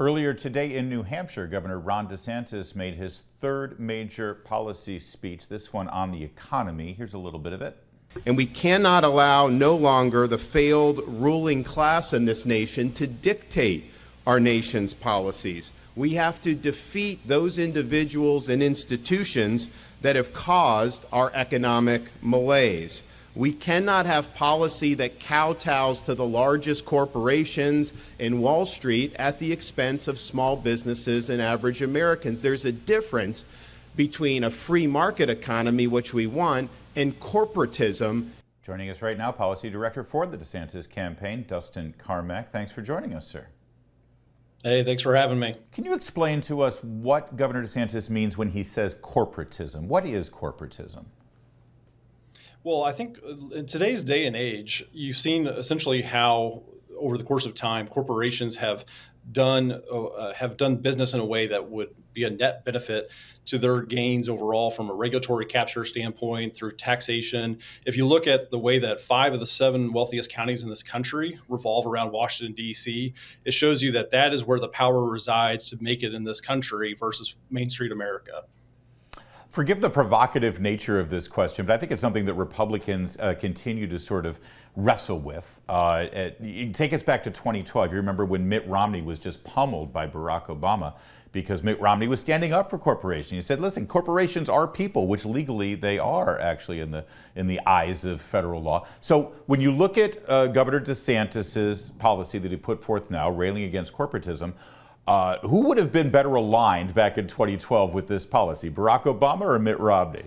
Earlier today in New Hampshire, Governor Ron DeSantis made his third major policy speech, this one on the economy. Here's a little bit of it. And we cannot allow no longer the failed ruling class in this nation to dictate our nation's policies. We have to defeat those individuals and institutions that have caused our economic malaise. We cannot have policy that kowtows to the largest corporations in Wall Street at the expense of small businesses and average Americans. There's a difference between a free market economy, which we want, and corporatism. Joining us right now, Policy Director for the DeSantis campaign, Dustin Carmack. Thanks for joining us, sir. Hey, thanks for having me. Can you explain to us what Governor DeSantis means when he says corporatism? What is corporatism? Well, I think uh, in today's day and age, you've seen essentially how over the course of time corporations have done uh, have done business in a way that would be a net benefit to their gains overall from a regulatory capture standpoint through taxation. If you look at the way that five of the seven wealthiest counties in this country revolve around Washington D.C., it shows you that that is where the power resides to make it in this country versus Main Street America. Forgive the provocative nature of this question, but I think it's something that Republicans uh, continue to sort of wrestle with. Uh, take us back to 2012. You remember when Mitt Romney was just pummeled by Barack Obama because Mitt Romney was standing up for corporations. He said, "Listen, corporations are people, which legally they are actually in the in the eyes of federal law." So when you look at uh, Governor DeSantis's policy that he put forth now, railing against corporatism. Uh, who would have been better aligned back in 2012 with this policy, Barack Obama or Mitt Romney?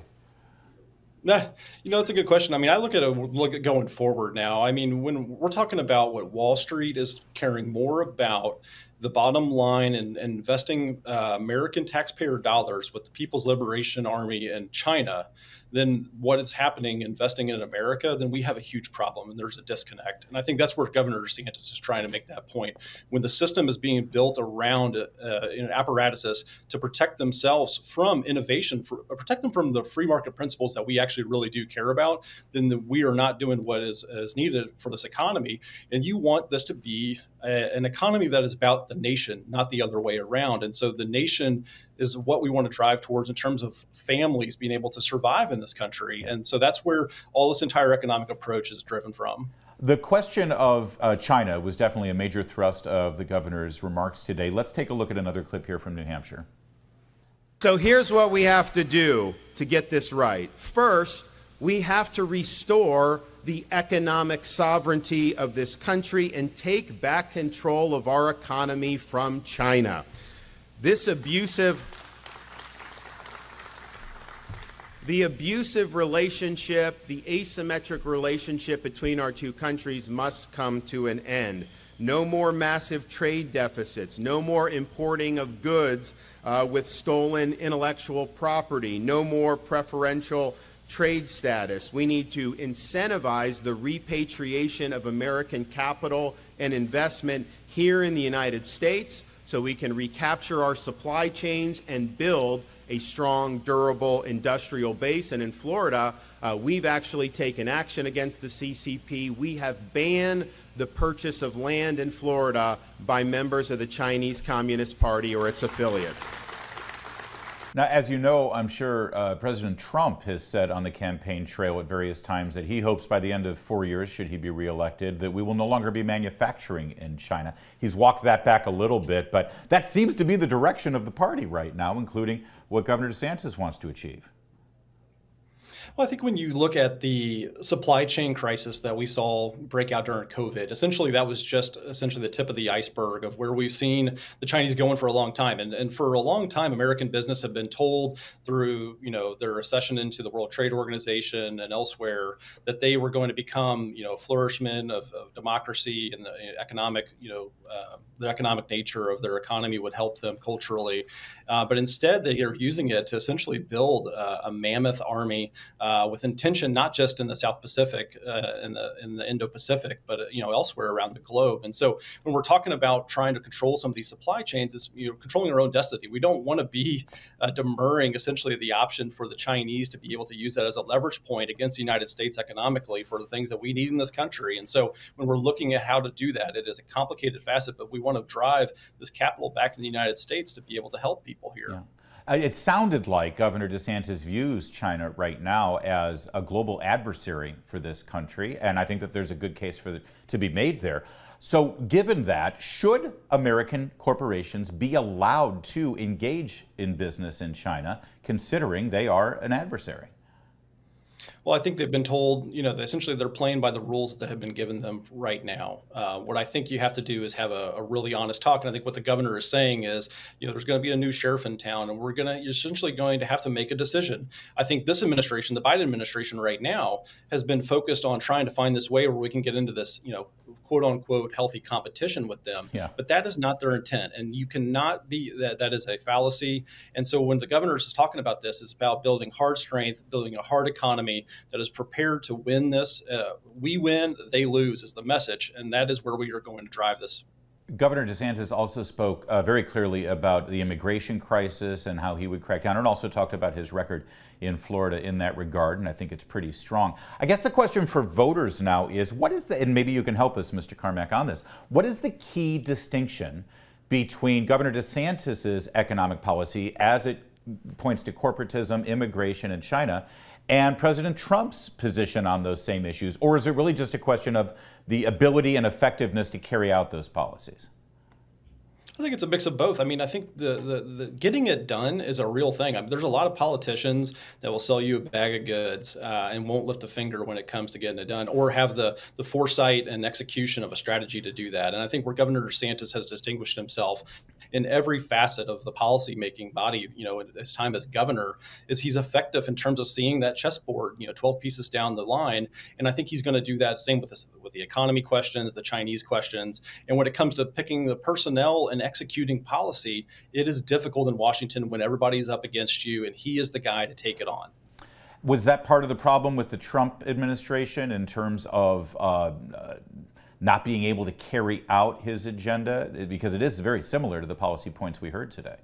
Yeah, you know, it's a good question. I mean, I look at look at going forward now. I mean, when we're talking about what Wall Street is caring more about the bottom line and, and investing uh, American taxpayer dollars with the People's Liberation Army and China than what is happening investing in America, then we have a huge problem and there's a disconnect. And I think that's where Governor DeSantis is trying to make that point. When the system is being built around uh, apparatuses to protect themselves from innovation, for, uh, protect them from the free market principles that we actually really do care about, then the, we are not doing what is, is needed for this economy. And you want this to be an economy that is about the nation, not the other way around. And so the nation is what we want to drive towards in terms of families being able to survive in this country. And so that's where all this entire economic approach is driven from. The question of uh, China was definitely a major thrust of the governor's remarks today. Let's take a look at another clip here from New Hampshire. So here's what we have to do to get this right. First, we have to restore the economic sovereignty of this country and take back control of our economy from China. This abusive the abusive relationship, the asymmetric relationship between our two countries must come to an end. No more massive trade deficits. No more importing of goods uh, with stolen intellectual property. No more preferential trade status. We need to incentivize the repatriation of American capital and investment here in the United States so we can recapture our supply chains and build a strong, durable industrial base. And in Florida, uh, we've actually taken action against the CCP. We have banned the purchase of land in Florida by members of the Chinese Communist Party or its affiliates. Now, as you know, I'm sure uh, President Trump has said on the campaign trail at various times that he hopes by the end of four years, should he be reelected, that we will no longer be manufacturing in China. He's walked that back a little bit, but that seems to be the direction of the party right now, including what Governor DeSantis wants to achieve. Well, I think when you look at the supply chain crisis that we saw break out during COVID, essentially that was just essentially the tip of the iceberg of where we've seen the Chinese going for a long time. And, and for a long time, American business have been told through, you know, their accession into the World Trade Organization and elsewhere that they were going to become, you know, flourishment of, of democracy and the economic, you know, uh, the economic nature of their economy would help them culturally. Uh, but instead, they are using it to essentially build uh, a mammoth army uh, with intention not just in the South Pacific, uh, in the in the Indo-Pacific, but uh, you know elsewhere around the globe. And so when we're talking about trying to control some of these supply chains, it's you know controlling our own destiny. We don't want to be uh, demurring essentially the option for the Chinese to be able to use that as a leverage point against the United States economically for the things that we need in this country. And so when we're looking at how to do that, it is a complicated facet, but we want to drive this capital back in the United States to be able to help people here. Yeah. It sounded like Governor DeSantis views China right now as a global adversary for this country, and I think that there's a good case for the, to be made there. So, given that, should American corporations be allowed to engage in business in China, considering they are an adversary? Well, I think they've been told, you know, essentially they're playing by the rules that have been given them right now. Uh, what I think you have to do is have a, a, really honest talk. And I think what the governor is saying is, you know, there's going to be a new sheriff in town, and we're going to you're essentially going to have to make a decision. I think this administration, the Biden administration right now, has been focused on trying to find this way where we can get into this, you know, quote unquote healthy competition with them. Yeah. But that is not their intent. And you cannot be that that is a fallacy. And so when the governor is talking about this, it's about building hard strength, building a hard economy that is prepared to win this. Uh, we win, they lose is the message. And that is where we are going to drive this Governor DeSantis also spoke uh, very clearly about the immigration crisis and how he would crack down, and also talked about his record in Florida in that regard, and I think it's pretty strong. I guess the question for voters now is what is the, and maybe you can help us, Mr. Carmack, on this, what is the key distinction between Governor DeSantis's economic policy as it points to corporatism, immigration, and China, and President Trump's position on those same issues? Or is it really just a question of the ability and effectiveness to carry out those policies? I think it's a mix of both. I mean, I think the, the, the getting it done is a real thing. There's a lot of politicians that will sell you a bag of goods uh, and won't lift a finger when it comes to getting it done, or have the the foresight and execution of a strategy to do that. And I think where Governor DeSantis has distinguished himself in every facet of the policy making body, you know, his time as governor, is he's effective in terms of seeing that chessboard, you know, 12 pieces down the line. And I think he's going to do that same with with the economy questions, the Chinese questions, and when it comes to picking the personnel and executing policy, it is difficult in Washington when everybody's up against you, and he is the guy to take it on. Was that part of the problem with the Trump administration in terms of uh, not being able to carry out his agenda? Because it is very similar to the policy points we heard today.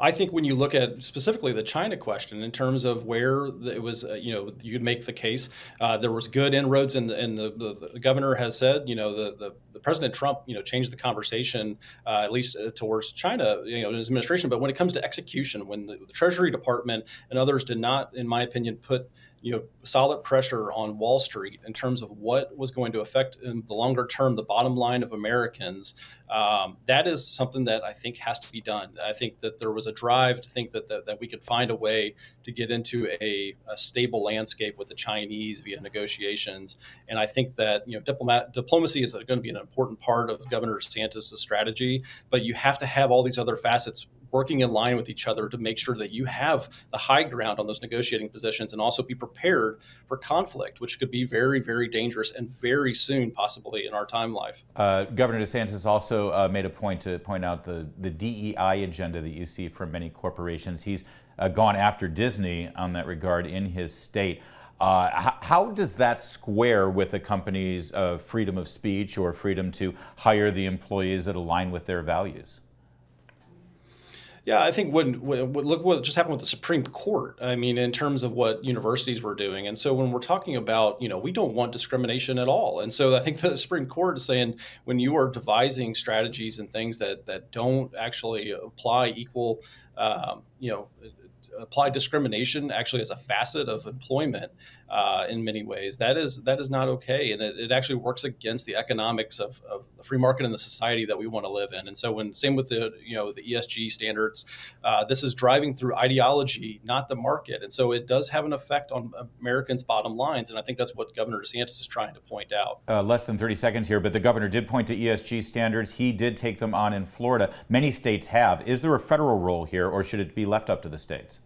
I think when you look at specifically the China question in terms of where it was, uh, you know, you could make the case uh, there was good inroads, and, and the, the, the, governor has said, you know, the, the, the, President Trump, you know, changed the conversation uh, at least uh, towards China, you know, in his administration. But when it comes to execution, when the, the Treasury Department and others did not, in my opinion, put you know solid pressure on Wall Street in terms of what was going to affect in the longer term the bottom line of Americans. Um, that is something that I think has to be done. I think that there was a drive to think that that, that we could find a way to get into a, a, stable landscape with the Chinese via negotiations, and I think that you know diplomat diplomacy is going to be an important part of Governor DeSantis' strategy. But you have to have all these other facets working in line with each other to make sure that you have the high ground on those negotiating positions and also be prepared for conflict, which could be very, very dangerous and very soon, possibly in our time life. Uh, Governor DeSantis also uh, made a point to point out the, the DEI agenda that you see from many corporations. He's uh, gone after Disney on that regard in his state. Uh, how does that square with a company's uh, freedom of speech or freedom to hire the employees that align with their values? Yeah, I think when, when, look what just happened with the Supreme Court. I mean, in terms of what universities were doing, and so when we're talking about, you know, we don't want discrimination at all, and so I think the Supreme Court is saying when you are devising strategies and things that that don't actually apply equal, um, you know apply discrimination actually as a facet of employment uh, in many ways. That is that is not okay, and it, it actually works against the economics of, of, the free market and the society that we want to live in. And so, when same with the you know the ESG standards, uh, this is driving through ideology, not the market, and so it does have an effect on Americans' bottom lines. And I think that's what Governor DeSantis is trying to point out. Uh, less than 30 seconds here, but the governor did point to ESG standards. He did take them on in Florida. Many states have. Is there a federal role here, or should it be left up to the states?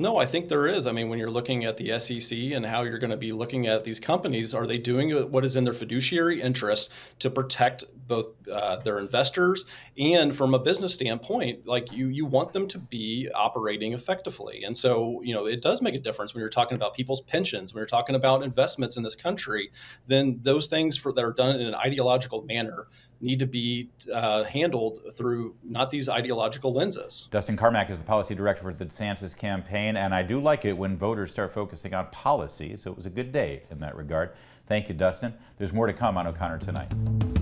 No, I think there is. I mean, when you're looking at the SEC and how you're going to be looking at these companies, are they doing what is in their fiduciary interest to protect both uh, their investors and from a business standpoint, like you, you want them to be operating effectively. And so, you know, it does make a difference when you're talking about people's pensions, when you're talking about investments in this country, then those things for, that are done in an ideological manner need to be uh, handled through not these ideological lenses. Dustin Carmack is the policy director for the DeSantis campaign, and I do like it when voters start focusing on policy, so it was a good day in that regard. Thank you, Dustin. There's more to come on O'Connor tonight.